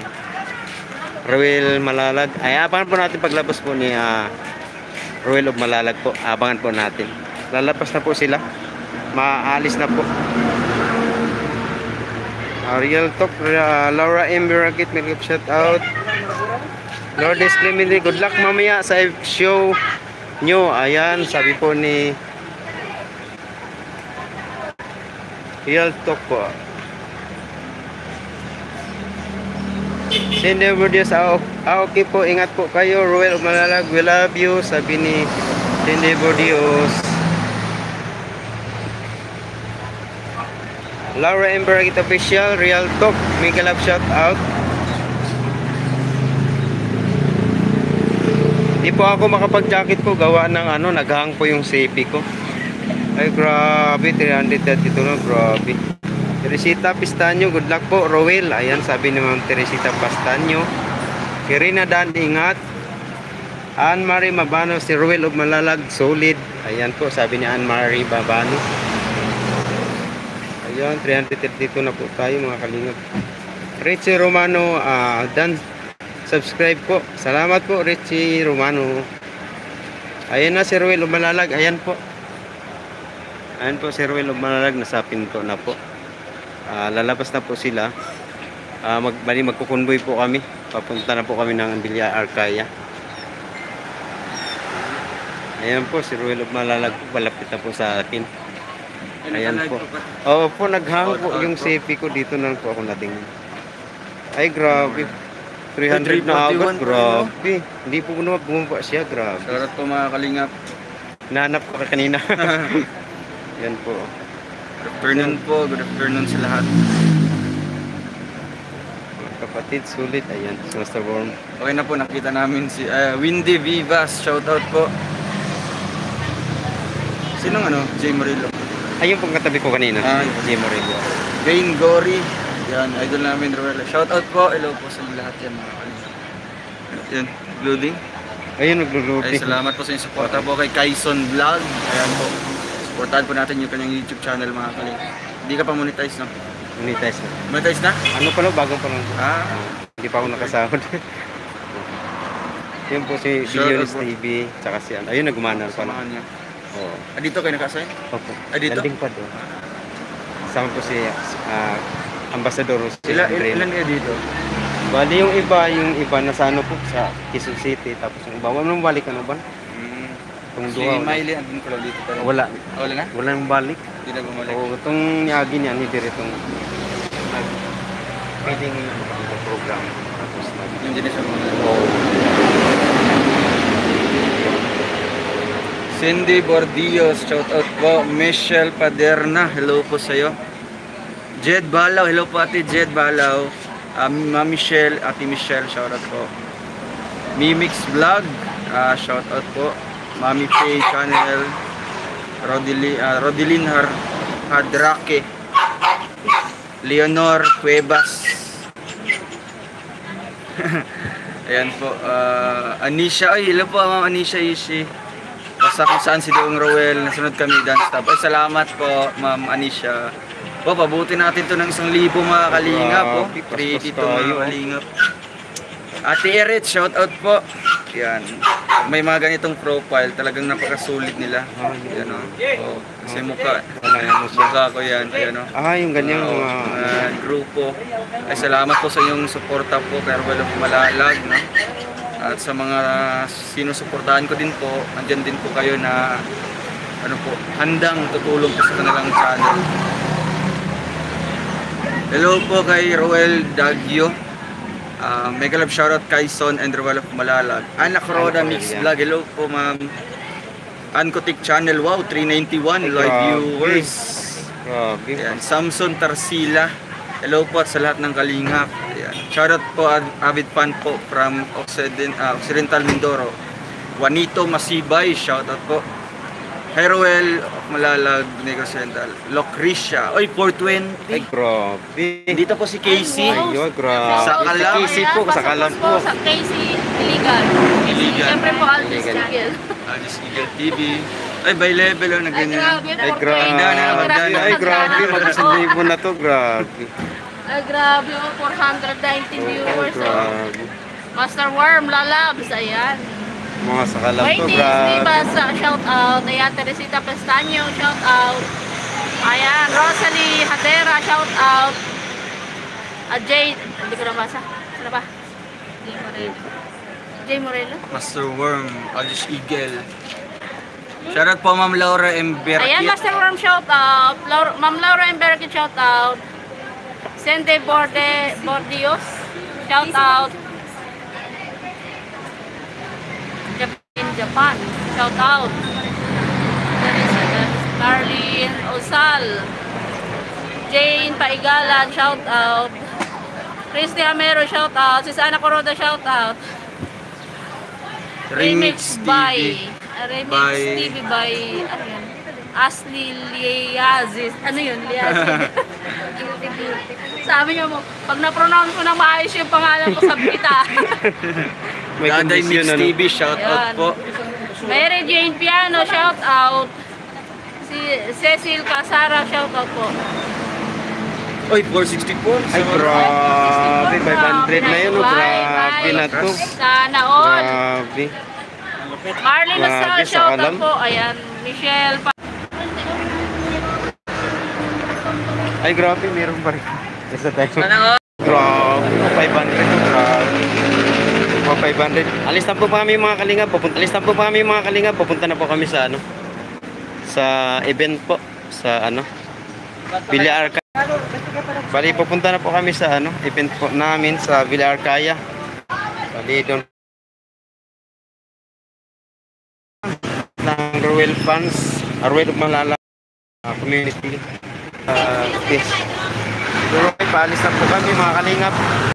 Ruel Malalag. Ay, abangan po natin paglabas po ni ah, Ruel of Malalag po. Abangan po natin. Lalabas na po sila. Maalis na po. Ariel Talk, uh, Laura M. Birakit, may shout out. Lourdes Clemente, good luck mamaya sa show nyo. Ayan, sabi po ni Real Talk po. Cindy Burdias, ah, ah, okay po, ingat po kayo. Ruel Malalag, we love you. Sabi ni Cindy Burdios. Laura Embergit Official, Real Talk, Miguel Love shout out. Di po ako makapag-jacket po, gawa ng ano, naghang po yung CP ko. Ay grabe, 332 na, grabe. Teresita Pistanyo, good luck po, Rowel. Ayan, sabi ni Ma'am Teresita Pistanyo. Kirina Dan, ingat. Ann Marie Mabano, si Rowel of Malalag, solid. Ayan po, sabi ni Ann Marie Mabano. Ayan, 332 na po tayo mga kalingap. Richie Romano, ah, Dan, subscribe po. Salamat po, Richie Romano. Ayan na si Rowel of Malalag, ayan po. Ayan po si Ruel Manalag, nasa pinto na po. Ah, lalabas na po sila. Ah, mag, bali magkukunboy po kami. Papunta na po kami ng Bilya Arcaya. Ayan po, si Ruel Manalag po, malapit na po sa akin. Ayan po. Oo po, naghang po yung CP ko. Dito na lang po ako natingin. Ay, grabe. 300 na agad, grabe. Hindi po naman bumaba siya, grabe. Shoutout po mga kalingap. Nanap ko ka kanina. Yan po. Good afternoon po. Good afternoon sa lahat. Kapatid, sulit. Ayan, si Master Worm. Okay na po, nakita namin si ah, Windy Vivas. Shoutout po. Sinong ano? Jay Murillo. Ayun pong katabi ko kanina. Ah, Jim Moreno. Gain Gory. Yan, idol namin, Ruel. Shoutout po. Hello po sa lahat yan mga kalingap. Yan, loading. Ayun, Ay, nagluluti. salamat po sa inyong suporta po kay Kaison Vlog. Ayan po. Supportahan po natin yung kanyang YouTube channel mga kalingap. Hindi ka pa monetize, no? Monetize na. Monetize na? Ano pala, bagong pa lang. Ah, Hindi pa ako nakasahod. Yun po si Sure, Billionis. TV, tsaka si ano. Ayun, nagumana pa samahan lang. niya. Oo. Ah, dito kayo nakasign? Opo. Ah, dito? Landing pa doon. Kasama po si ah, Ambassador si Ilan, Andrea. ilan kayo dito? Bali yung iba, yung iba nasa ano po, sa Quezon City. Tapos yung iba, wala nang balik ano ba? Hmm. Itong Si duha. Miley, andun pala dito. Pero, Wala. Ah, wala na? Wala nang balik. Hindi na bumalik. Oo, itong niyagi niya, ni Dire nag feeding yung program. Tapos nag Hindi na siya bumalik. Oo. Cindy Bordillos, shout out po. Michelle Paderna, hello po sa'yo. Jed Balaw, hello po ate Jed Balaw. Um, Ma'am Michelle, ate Michelle, shoutout po. Mimix Vlog, ah, shoutout po. Mami Faye Channel, Rodili, ah, Rodilin Har Hadrake, Leonor Cuevas. Ayan po, ah, Anisha, ay hello po Ma'am Anisha Ishi. Basta kung saan si Doong Rowel, nasunod kami dance stop. Ay, salamat po, Ma'am Anisha. Po, pabuti natin to ng isang libo mga kalingap po. Grabe, Pretty paspas to mga tayo. kalingap. Ate Eret, shout out po. Yan. May mga ganitong profile, talagang napakasulit nila. Yan o. Oh, kasi mukha. Mukha ko yan. Yan o. Ah, yung ganyang Oo, mga... mga grupo. Ay salamat po sa inyong suporta po kay Arbelo Malalag. No? At sa mga sinusuportahan ko din po, andyan din po kayo na ano po, handang tutulong po sa kanilang channel. Hello po kay Roel Dagyo. Uh, mega love shoutout kay Son and Roel of Malalag. Anak Roda Mix Vlog. Hello po ma'am. Ankotik Channel. Wow, 391 live viewers. Grabe. Ayan, Samson Tarsila. Hello po at sa lahat ng kalingap. Ayan. Shoutout po avid fan po from Occident, ah, Occidental Mindoro. Juanito Masibay, shoutout po. Heroel Malalag, Negros Central. Lucrecia. Oy, 420. Ay, grabe. Dito po si Casey. Ayun, grabe. Sa Kalam. Casey po, sa Kalam po. Sa Casey, illegal. Illegal. Siyempre po, Illegal. Tigil. Alis Eagle TV. Ay, by level oh, na ganyan. Ay, grabe. Magdana, magdana. Ay, grabe. Mag-isang libo na to. Grabe. Ay, grabe oh, 419 viewers. Oh. Grabe. Master Worm, Lalabs, ayan. Mga sa kalam to. Grabe. Libasa, shout out. Ayan, Teresita Pestaño, shout out. Ayan, Rosalie Hadera, shout out. Ah, Jade, hindi ko nabasa. Ano ba? Jay Moreno. Jay Moreno? Master Worm, Alice Eagle. Shoutout po Ma'am Laura M. Berkit. Ayan, Master Worm, shout out. Laura, Ma'am Laura Emberke, shout out. Sente Borde, Bordios, shout out. Japan, shout out. Darlene Osal. Jane Paigalan, shout out. Christy Amero, shout out. Si Sana Coroda, shout out. Remix by uh, Remix By- TV by ano yun? Ashley Liazis. Ano yun? Liazis. Sabi niya mo, pag na-pronounce ko na maayos yung pangalan ko sa kita. May Daday Mix kondisyon ano. TV, shoutout Ayan. po. Mary Jane Piano, shout out. Si Cecil Casara, shout out po. Oy, 464. Ay, grabe. 500 na yun. oh. Grabe na to. Sana all. Grabe. Marlene Lasal, Grabe, sa shout out po. Ayan, Michelle pa. Ay, grabe. Meron pa rin. Isa tayo. Sana all. Grabe. 500 to. Grabe. O, 500. Alis na po pa kami mga kalingap. Pupunta, alis na po pa kami mga kalingap. Pupunta na po kami sa ano. Sa event po. Sa ano. Villa Arca. Bali, pupunta na po kami sa ano. Event po namin sa Villa Arcaya. Bali, doon ng Ruel fans. Ruel Malala uh, community. Uh, yes. Ay paalis na po kami mga kalingap.